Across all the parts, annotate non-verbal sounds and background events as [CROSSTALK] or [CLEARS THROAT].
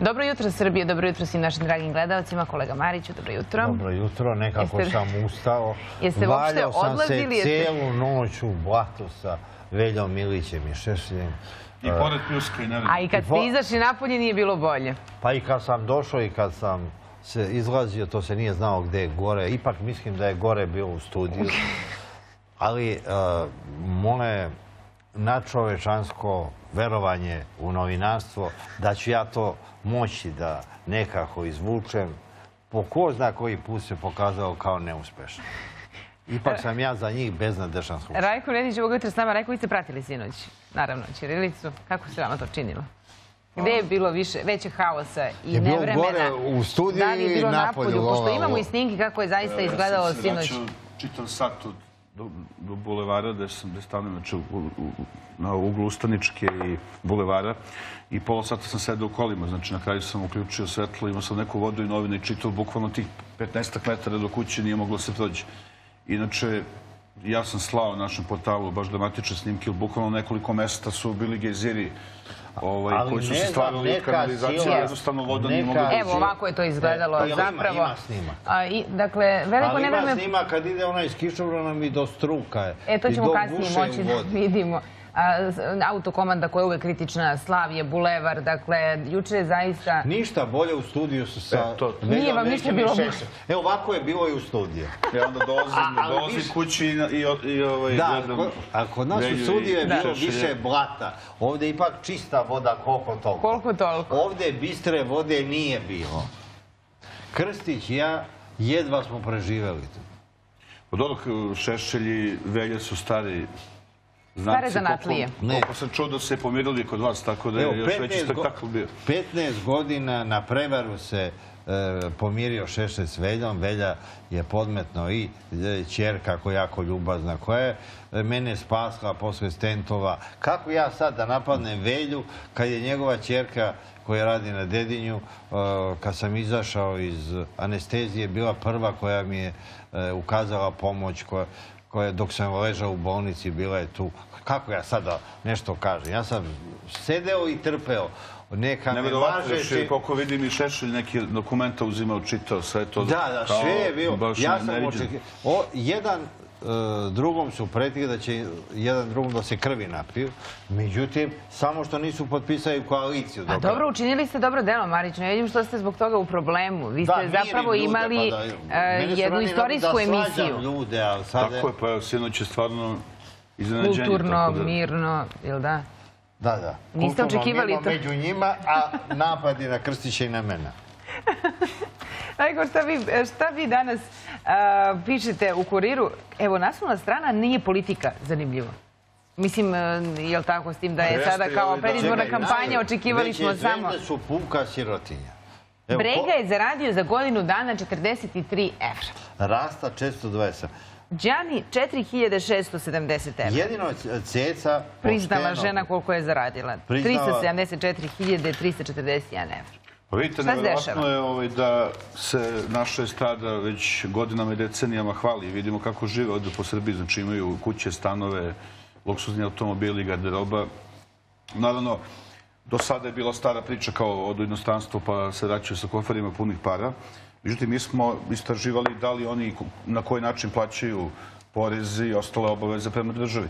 Dobro jutro Srbije, dobro jutro svim našim dragim gledalcima, kolega Mariću, dobro jutro. Dobro jutro, nekako Jeste- sam ustao. Jeste uopšte Valjao sam se odlazili, jeste- cijelu noć u blatu sa Veljom Milićem i Šešljem. I pored pljuska i. A i kad ste po- izašli napolje nije bilo bolje. Pa i kad sam došao i kad sam se izlazio, to se nije znao gdje je gore. Ipak mislim da je gore bilo u studiju. [LAUGHS] Ali e, moje nadčovečansko verovanje u novinarstvo da ću ja to moći da nekako izvučem, po ko zna koji put se pokazao kao neuspešno. Ipak sam ja za njih beznadešan slučaj. Rajko Nedić ovog jutra s nama rekao, vi ste pratili sinoć, naravno, Ćirilicu. Kako se vama to činilo? Gde je bilo više, veće haosa i Je bilo nevremena? gore u studiju Da li je ili bilo napolju? Pošto imamo i snimke kako je zaista Ja izgledalo sam se sinoć. vraćao čitav sat od, do, bulevara gde sam gde stanujem, znači u, na uglu Ustaničke i bulevara i pola sata sam sedao u kolima, znači na kraju sam uključio svetlo, imao sam neku vodu i novine i čitao bukvalno tih 15 metara do kuće nije moglo se prođe. Inače, ja sam slao našem portalu baš dramatične snimke, bukvalno nekoliko mesta su bili gejziri ovaj, Ali koji su ne se stvarali od kanalizacije, jednostavno voda nije neka- mogla Evo, ovako je to izgledalo E, ima, zapravo. ima snimak. A, i, dakle, veliko Ali ima nevreme... snima kad ide ona iz kišobranom i do struka je. E, to I ćemo do kasnije moći da vidimo. Autokomanda koja je uvek kritična, Slavije, Bulevar, dakle, juče je zaista... Ništa bolje u studiju su sa... E, to- Nije vam ništa bilo bolje. E, ovako je bilo i u studiju. Ja onda dolazim, više- kući i, i, i ovaj, Da, gledam kod, a kod nas u studiju je bilo više blata. Ovdje je ipak čista voda, koliko toliko. Koliko toliko. Ovdje bistre vode nije bilo. Krstić i ja jedva smo preživjeli. Od onog šešelji velje su stari znanci. Stare zanatlije. Koliko, sam čuo da se pomirili kod vas, tako da je Evo, još veći 15 go- spektakl bio. 15 godina na prevaru se pomirio Šešelj s Veljom. Velja je podmetno i e, čerka koja je jako ljubazna, koja je e, mene spasla posle stentova. Kako ja sad da napadnem Velju kad je njegova čerka koja radi na Dedinju, e, kad sam izašao iz anestezije, bila prva koja mi je e, ukazala pomoć, koja, koja dok sam ležao u bolnici bila je tu. Kako ja sada nešto kažem? Ja sam sedeo i trpeo. Neka maže... je, koliko vidim i šešelj neki dokumenta uzimao, čitao, sve to. Da, da, kao sve je baš Ja ne- sam neviđeno. očekivao. O, jedan e, drugom su pretigli da će jedan drugom da se krvi napiju. Međutim, samo što nisu potpisali koaliciju. A do dobro, učinili ste dobro delo, Marić. Ne vidim što ste zbog toga u problemu. Vi ste zapravo ljude, imali pa da- e, jednu istorijsku da emisiju. ljude, ali sad... Tako je, pa evo, sinoć je stvarno iznenađenje. Kulturno, mirno, jel da? Da, da. Niste očekivali to? Među njima, a napadi na Krstića i na mene. [LAUGHS] Rajko, šta vi, šta vi danas a, pišete u kuriru? Evo, naslovna strana nije politika, zanimljivo. Mislim, e, jel tako s tim da je sada kao predizborna kampanja, očekivali smo samo... zvezde su puka sirotinja. Evo, ko- Brega je zaradio za godinu dana 43 evra. Rasta 420. Đani 4670 evra. Jedino je Ceca Priznala žena koliko je zaradila. Priznala- 374.341 evra. Pa vidite, nevjerojatno je ovaj, da se naša estrada već godinama i decenijama hvali. Vidimo kako žive ovdje po Srbiji, znači imaju kuće, stanove, luksuzni automobili, garderoba. Naravno, do sada je bila stara priča kao odu u inostranstvo pa se vraćaju sa koferima punih para. Međutim, mi smo istraživali da li oni na koji način plaćaju porezi i ostale obaveze prema državi.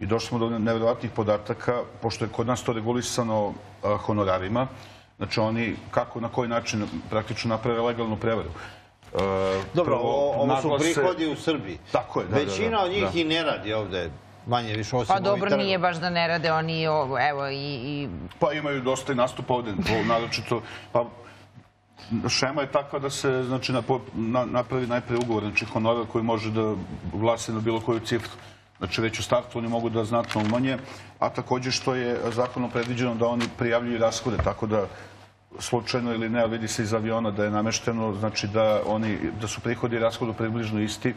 I došli smo do nevjerojatnih podataka, pošto je kod nas to regulisano honorarima, znači oni kako, na koji način praktično naprave legalnu prevaru. E, Dobro, prvo, ovo su prihodi u Srbiji. Tako je, da, da, Većina da, od njih i ne radi ovde, manje više osim Pa dobro, ovih nije baš da ne rade oni, ovo, evo, i, i Pa imaju dosta i nastupa ovdje, po- naročito, pa šema je takva da se znači, na, na, napravi najpre ugovor, znači honorar koji može da glasi na bilo koju cifru. Znači već u startu oni mogu da znatno umanje, a također što je zakonom predviđeno da oni prijavljuju rashode, tako da slučajno ili ne, vidi se iz aviona da je namešteno, znači da, oni, da su prihodi i rashodu približno isti,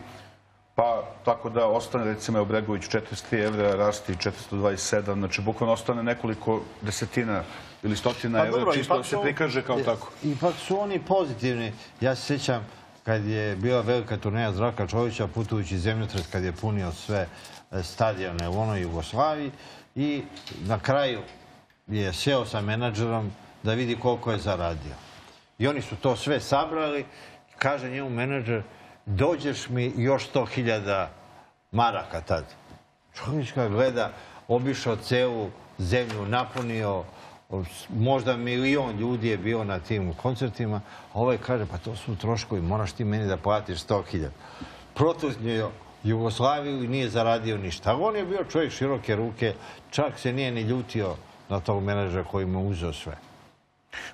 pa tako da ostane recimo evo Bregović 43 evra, Rasti 427, znači bukvalno ostane nekoliko desetina ili stotina Pa evra, čisto da se prikaže kao tako. Ipak su oni pozitivni. Ja se sjećam kad je bila velika turneja Zdravka Čovića putujući zemljotres kad je punio sve e, stadione u onoj Jugoslaviji i na kraju je seo sa menadžerom da vidi koliko je zaradio. I oni su to sve sabrali. Kaže njemu menadžer, dođeš mi još 100.000 maraka tad. Čovjek ga gleda, obišao celu zemlju, napunio, možda milion ljudi je bio na tim koncertima, a ovaj kaže, pa to su troškovi, moraš ti meni da platiš 100.000. Protuznio Jugoslaviju i nije zaradio ništa. On je bio čovjek široke ruke, čak se nije ni ljutio na tog menadžera koji mu uzeo sve.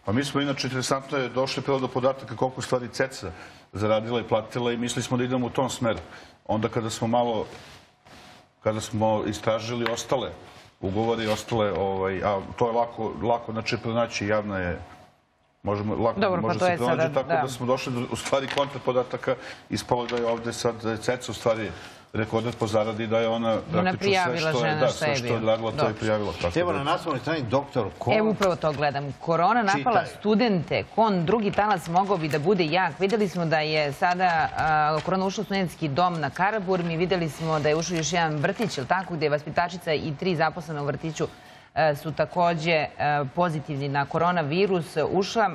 Pa mi smo inače, interesantno je, došli prvo do podataka koliko stvari ceca zaradila i platila i mislili smo da idemo u tom smeru. Onda kada smo malo, kada smo istražili ostale ugovore i ostale, ovaj, a to je lako, lako znači pronaći, javna je Možemo, lako, Dobro, pa može to se pronađe, sada, tako da. da. smo došli do, u stvari kontra podataka, ispalo da je ovde sad je CECA u stvari rekorder po zaradi, da je ona praktično prijavila sve što je, da, sve što je radila, to je prijavila. Tako Evo na naslovnoj strani doktor Kon. Evo upravo to gledam. Korona napala Čitaj. studente. Kon drugi talas mogao bi da bude jak. Videli smo da je sada korona ušla u studentski dom na Karaburmi. Videli smo da je ušao još jedan vrtić, ili tako, gde je vaspitačica i tri zaposlena u vrtiću e, su takođe e, pozitivni na koronavirus. Ušla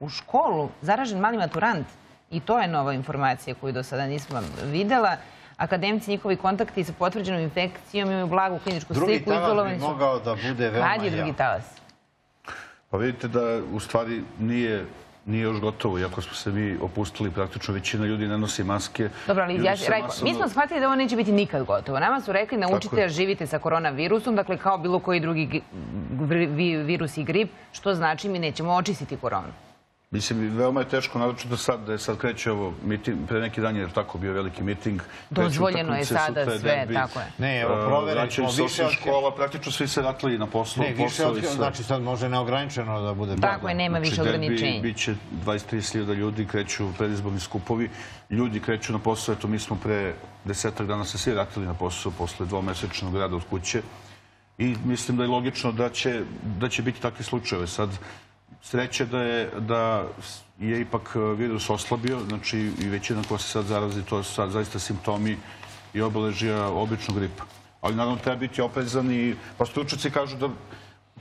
u školu, zaražen mali maturant. I to je nova informacija koju do sada nismo videla. Akademci, njihovi kontakti sa potvrđenom infekcijom imaju blagu kliničku Drugi sliku. talas izolovani bi mogao da bude veoma Kad je drugi talas? Pa vidite da u stvari nije nije još gotovo, iako smo se mi opustili, praktično većina ljudi ne nosi maske. Dobro, ali ja, Rajko, mi smo shvatili da ovo neće biti nikad gotovo. Nama su rekli naučite da živite sa koronavirusom, dakle kao bilo koji drugi virus i grip, što znači mi nećemo očistiti koronu. Mislim, veoma je teško, naročito sad, da je sad kreće ovo miting, pre neki dan je tako bio veliki miting. Dozvoljeno je sada sve, derbi. tako je. Ne, evo, vraćaju smo se više od- škola, praktično svi se vratili na poslu, Ne, više posao od, znači sad može neograničeno da bude. Tako je, nema više Znači, derbi ograničenja. Biće 23.000 ljudi, kreću predizborni skupovi, ljudi kreću na posao, eto mi smo pre desetak dana se svi vratili na posao posle dvomesečnog rada od kuće i mislim da je logično da će, da će biti takvi slučajeve. Sad, sreće da je, da je ipak e, virus oslabio, znači i većina ko se sad zarazi, to su sad zaista simptomi i obeležija običnog gripa. Ali naravno treba biti oprezan i pa stručnjaci kažu da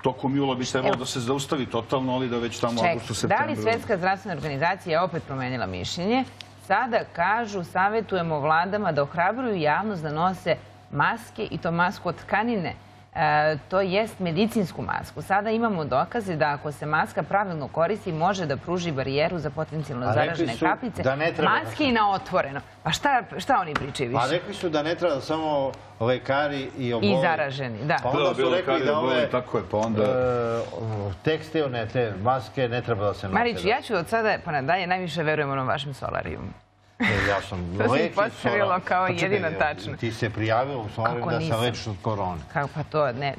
tokom jula bi trebalo da se zaustavi totalno, ali da već tamo Ček, augustu, da septembru... li Svetska zdravstvena organizacija je opet promenila mišljenje? Sada kažu, savjetujemo vladama da ohrabruju javnost da nose maske i to masku od tkanine. E, to jest medicinsku masku. Sada imamo dokaze da ako se maska pravilno koristi, može da pruži barijeru za potencijalno A rekli zaražene su kapljice. da ne treba da Maske i na otvoreno. Pa šta, šta oni pričaju Pa više? rekli su da ne treba samo lekari i oboli. I zaraženi, da. Pa Da, onda su rekli da ove tako je, pa onda... e, tekstilne te maske ne treba da se nose. Marić, ja ću od sada pa nadalje najviše verujem onom vašem solarijumu. E, Ja sam To ispostavilo sola- kao Pa jedino tačno. Ti se prijavila u Kako da nisam? se lečiš od korone. Kako pa to, ne,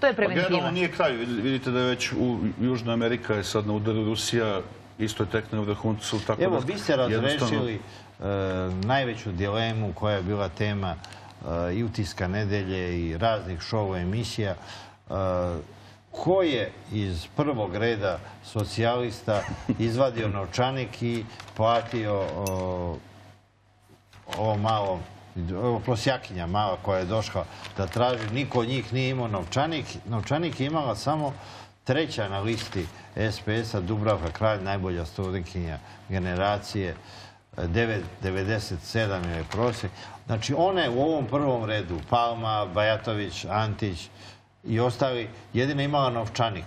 to je Pa preventiva. generalno nije kraj. Vid- Vidite da je već u Južna Amerika je sad na udaru Rusija, isto je tek na vrhuncu. Tako Evo, da vi ste razrešili e, najveću dilemu koja je bila tema e, i utiska nedelje i raznih šova emisija. E, ko je iz prvog reda socijalista izvadio novčanik i platio o, ovo malo, prosjakinja mala koja je došla da traži, niko od njih nije imao novčanik. Novčanik je imala samo treća na listi SPS-a, Dubravka Kralj, najbolja studentkinja generacije, 9,97 joj je prosjek. Znači, one u ovom prvom redu, Palma, Bajatović, Antić i ostali, jedina imala novčanik.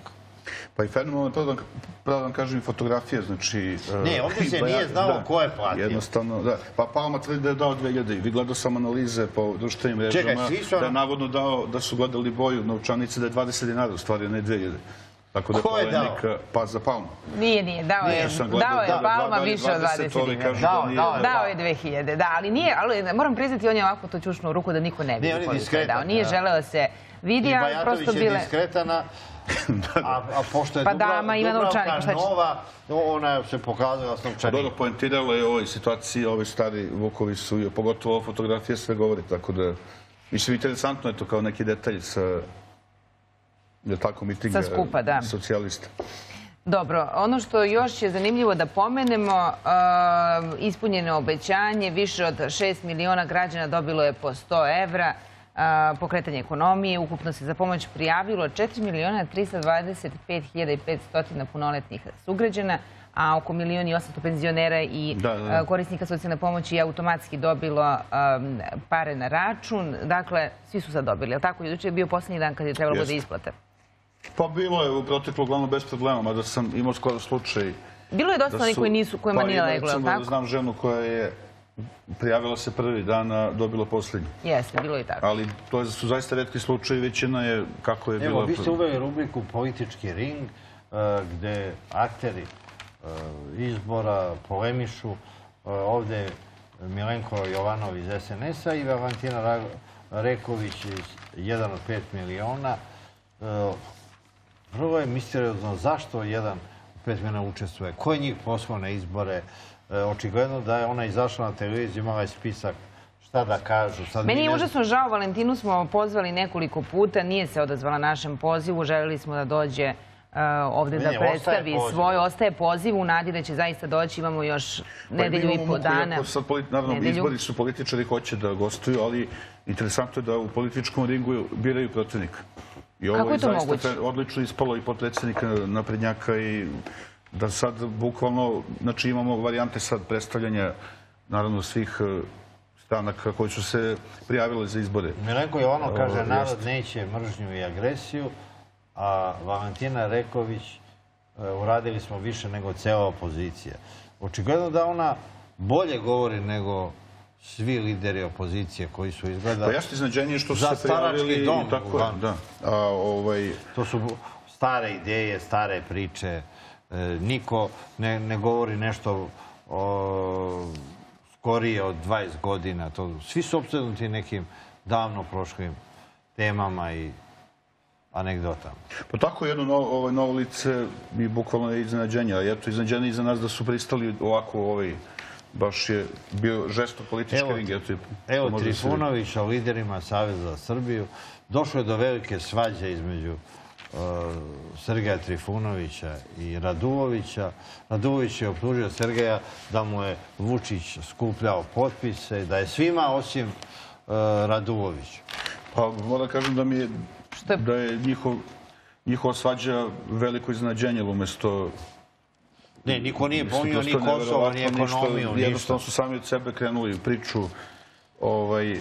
Pa i fenomenalno, pravo da, vam- pravo da vam kažem i fotografije, znači... e, Ne, ovdje se [LAUGHS] i nije znalo ko je platio. Jednostavno, da. Pa Palma tvrdi da je dao 2000 i vi gledao sam analize po društvenim mrežama, da je navodno dao, da su gledali boju novčanice da je 20 dinara, u stvari, ne 2000. Tako da je Ko je dao? polemika, pa za Palmu. Nije, nije, dao je, Nije, sam gledao, dao je da, Palma da, više od 20, 20 ovi dinara. kažu da Dao, nije. dao je. Dao je 2000, da, ali nije, ali moram priznati, on je ovako to čušnu ruku da niko ne Ne, vidi on je koliko je diskretan, dao. Nije da. želeo da se vidi, I ali Bajatović prosto je bile... diskretana, a, a pošto je Pa Dubra- dama ima novčanik, Dubravka šta će? nova, ona se pokazala s Pa novčanikom. dobro, poentirala je u ovoj situaciji, ovi stari Vukovi su, i pogotovo ova fotografija sve govori, tako da... Mislim, interesantno je to kao neki detalj sa... Je tako da. socijalista. Dobro, ono što još je zanimljivo da pomenemo, uh, ispunjeno obećanje, više od 6 miliona građana dobilo je po 100 evra. a, pokretanje ekonomije. Ukupno se za pomoć prijavilo 4 miliona 325 hiljada i 500 punoletnih sugrađana, a oko milion i 800 penzionera i Da, da, da. a, korisnika socijalne pomoći je automatski dobilo um, pare na račun. Dakle, svi su sad dobili. Jel tako? Juče je bio posljednji dan kad je trebalo bude isplate. Pa bilo je u proteklu uglavnom bez problema, mada sam imao skoro slučaj Bilo je dosta onih koji nisu, kojima pa nije leglo, tako? Znam ženu koja je prijavila se prvi dan, a dobila posljednji. Jeste, bilo je i tako. Ali to su zaista redki slučajevi, većina je kako je Evo, bila... vi ste uveli rubriku politički ring, e, gde akteri e, izbora polemišu. E, Ovde je Milenko Jovanov iz SNS-a i Valentina Reković iz 1 od 5 miliona. E, Vrlo je misteriozno zašto jedan od 5 miliona učestvuje. Ko je njih poslao na izbore? E, Očigledno da je ona izašla na televiziju, imala je spisak šta da kažu. Sad Meni je ne- užasno žao, Valentinu smo pozvali nekoliko puta, nije se odazvala našem pozivu, želeli smo da dođe uh, ovde da ostaje predstavi svoj, ostaje poziv u nadi da će zaista doći, imamo još nedelju i po dana. Naravno, izbori su političari hoće da gostuju, ali interesantno je da u političkom ringu biraju protivnika. I ovo Kako je to zaista moguće? odlično ispalo i potpredsjednika naprednjaka i da sad bukvalno, znači imamo varijante sad predstavljanja naravno svih eh, stranaka koji su se prijavili za izbore. Milenko Jovanov kaže Ovo, narod neće mržnju i agresiju, a Valentina Reković e, uradili smo više nego cela opozicija. Očigledno da ona bolje govori nego svi lideri opozicije koji su izgleda... Pa jeste iznenađenje što su se prijavili starački dom, i tako je, da. A, ovaj, To su stare ideje, stare priče. E, niko ne, ne govori nešto o, skorije od 20 godina. To, svi su opsednuti nekim davno prošlim temama i anegdotama. Pa tako jedno novo, ovo novo lice bi bukvalno je iznenađenje, a eto iznenađenje i za nas da su pristali ovako ovaj, baš je bio žesto politički Evo- ring. Evo može da se vidi. Trifunović o liderima Saveza za Srbiju. Došlo je do velike svađe između uh, Sergeja Trifunovića i Radulovića. Radulović je optužio Sergeja da mu je Vučić skupljao potpise, da je svima osim uh, Radulović. Pa moram kažem da mi je, da je njihov, njihova svađa veliko iznenađenje, ali umesto... Ne, niko nije pomio ni Kosovo, ni ekonomiju, ništa. Jednostavno su sami od sebe krenuli u priču. Ovaj,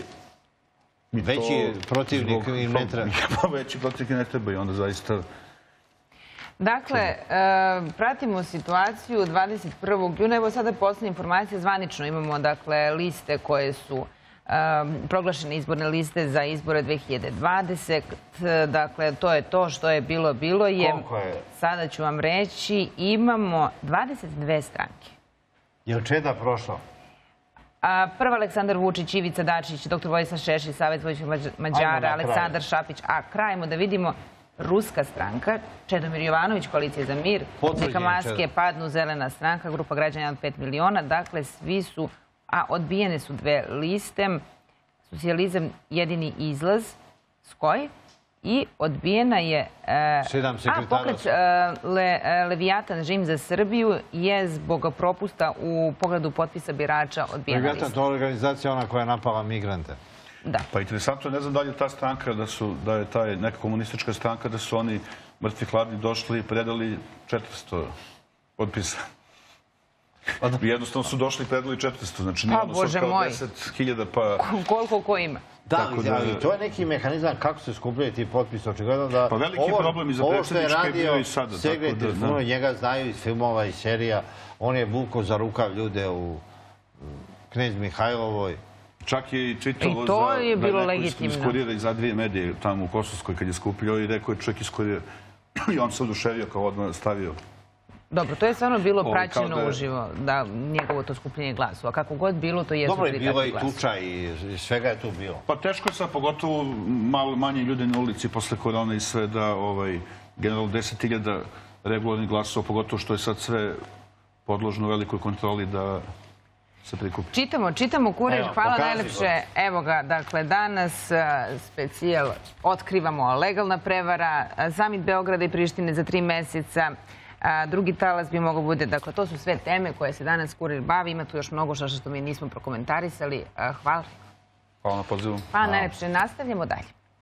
i Veći protivnik im ne treba. [LAUGHS] Pa veći protivnik ne treba i onda zaista... Dakle, e, pratimo situaciju 21. juna. Evo sada posljednje informacije. Zvanično imamo dakle, liste koje su proglašene izborne liste za izbore 2020. Dakle, to je to što je bilo, bilo je. Koliko je? Sada ću vam reći, imamo 22 stranke. Je li Čeda prošao? Prva Aleksandar Vučić, Ivica Dačić, dr. Vojislav Šešelj, Savez vojnih Ajmo Mađara. Aleksandar Šapić. A krajemo da vidimo Ruska stranka, Čedomir Jovanović, Koalicija za mir, Potvrđen neka maske Čedo. padnu, zelena stranka, grupa građana od 5 miliona. Dakle, svi su, a odbijene su dve liste, socijalizam jedini izlaz, skoj, i odbijena je... e, Sedam a, sekretara pokret su. e, Le, e, Leviatan Žim za Srbiju je zbog propusta u pogledu potpisa birača odbijena Leviatan, lista. to je organizacija ona koja je napala migrante. Da. Pa interesantno, ne znam da li je ta stranka, da, su, da je ta neka komunistička stranka, da su oni mrtvi hladni došli i predali 400 potpisa. Jednostavno su došli i predali 400, znači nije Pa, ono sad Bože kao moj. 10.000 pa... Koliko ko ima? Da, Tako ali, to je neki mehanizam kako se skupljaju ti potpisi. Očigledno da... Pa veliki problem i za predsjedničke je bio radio i sada, da. Trifunović, njega znaju iz filmova i serija. On je buko za rukav ljude u Knez Mihajlovoj. Čak je i čitalo I to za, je da bilo neko iskurira za dvije medije tamo u Kosovskoj kad je skupljao i rekao je čovjek iskurio [CLEARS THROAT] i on se oduševio kao odmah stavio. Dobro, to je stvarno bilo praćeno da uživo, da njegovo to skupljenje glasu. A kako god bilo, to jesu Dobro je bilo i tuča i, svega je tu bilo. Pa teško je sad, pogotovo malo manje ljudi na ulici posle korone i sve da ovaj, generalno 10.000 regularnih glasova, pogotovo što je sad sve podložno velikoj kontroli da se prikupi. Čitamo, čitamo kurir, hvala najlepše. Evo ga, dakle, danas a, specijal otkrivamo legalna prevara, samit Beograda i Prištine za tri meseca, a, drugi talas bi mogao bude, dakle, to su sve teme koje se danas kurir bavi, ima tu još mnogo što što mi nismo prokomentarisali. A, Hvala. Hvala na pozivu. Pa najlepše nastavljamo dalje.